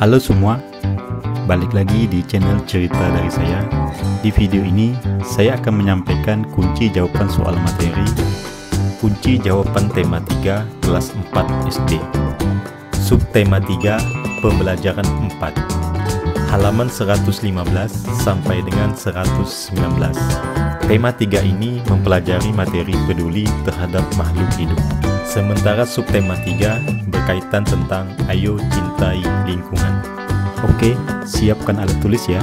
Halo semua, balik lagi di channel cerita dari saya. Di video ini, saya akan menyampaikan kunci jawaban soal materi Kunci jawaban tema 3 kelas 4 SD Subtema 3 Pembelajaran 4 Halaman 115 sampai dengan 119 Tema 3 ini mempelajari materi peduli terhadap makhluk hidup Sementara subtema 3 berkaitan tentang ayo cintai lingkungan. Oke, siapkan alat tulis ya.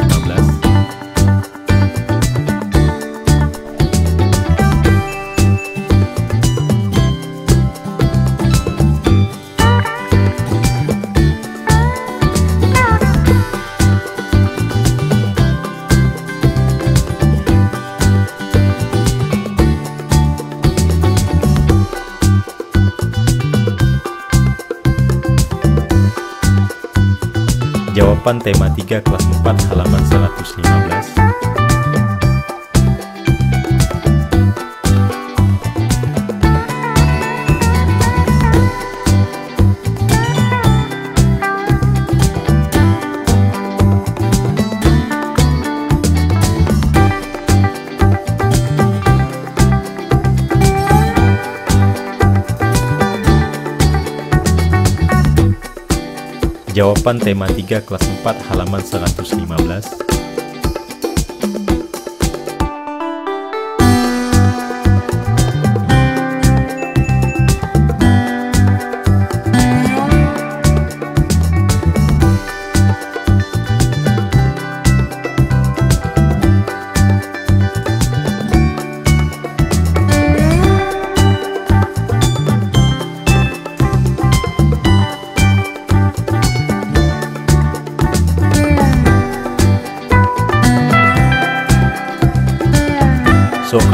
Jawaban tema 3 kelas 4 halaman 115 Jawaban tema 3 kelas 4 halaman 115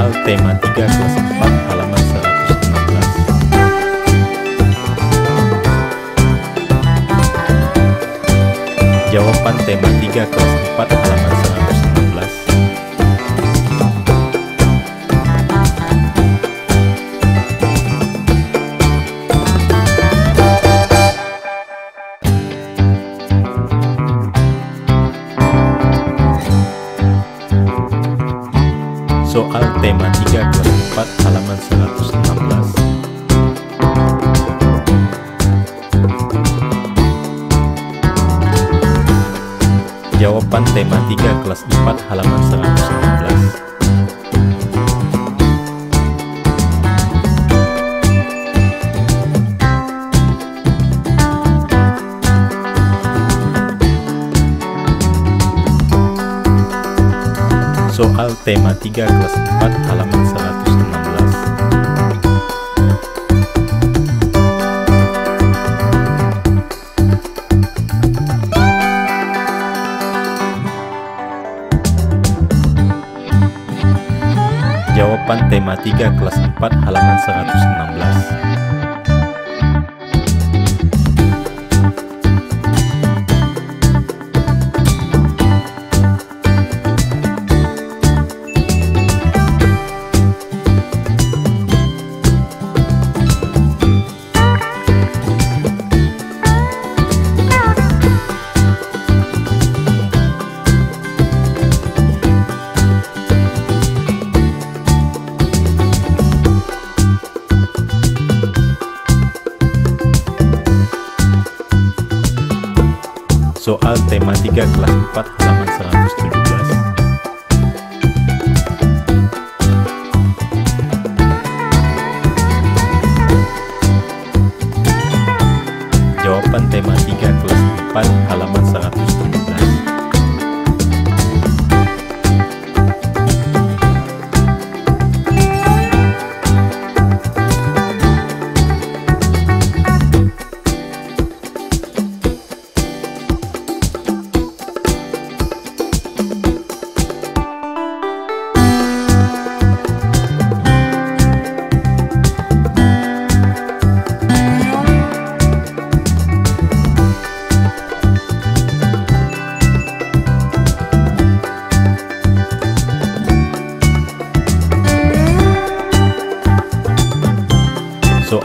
Soal tema 3 kelas 4 halaman 116 Jawaban tema 3 kelas 8 tema 3 kelas 4 halaman 119. soal tema 3 kelas 4 halaman 119 Jawaban tema 3 kelas 4 halaman 116 Soal tema 3 kelas 4 halaman 117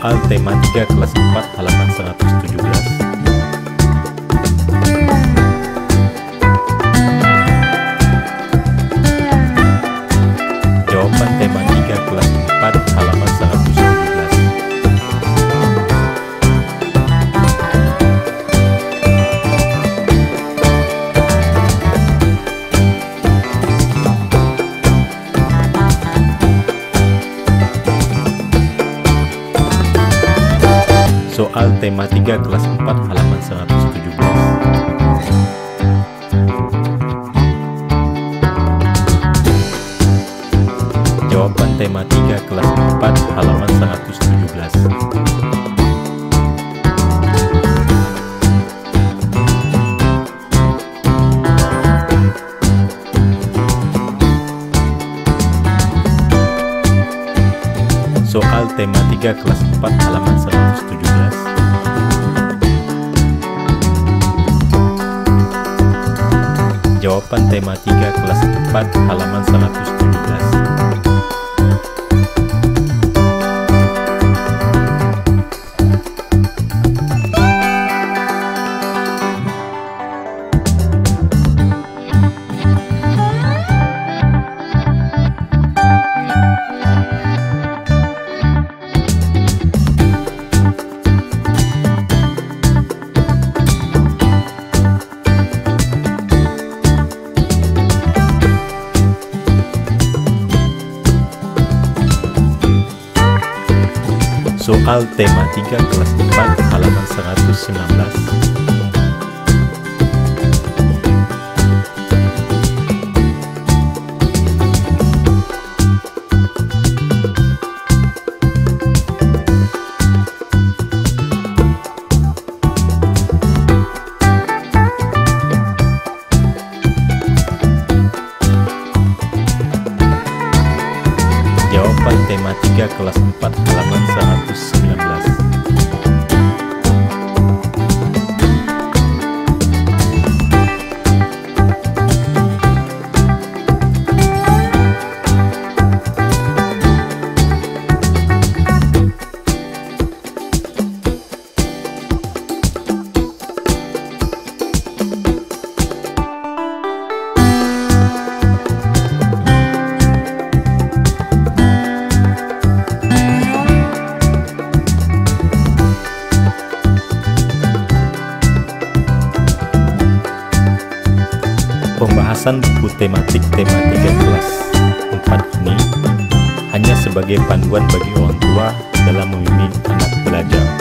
Soal tema 3 kelas 4 halaman 117 tema 3 kelas 4 halaman 117 Jawaban tema 3 kelas 4 halaman 117 Soal tema 3 kelas 4 halaman 117 Jawaban tema 3 kelas 4 halaman 117 Soal tema 3 kelas 4 halaman 119 Pembahasan buku tematik tema 3 kelas 4 ini hanya sebagai panduan bagi orang tua dalam membimbing anak belajar.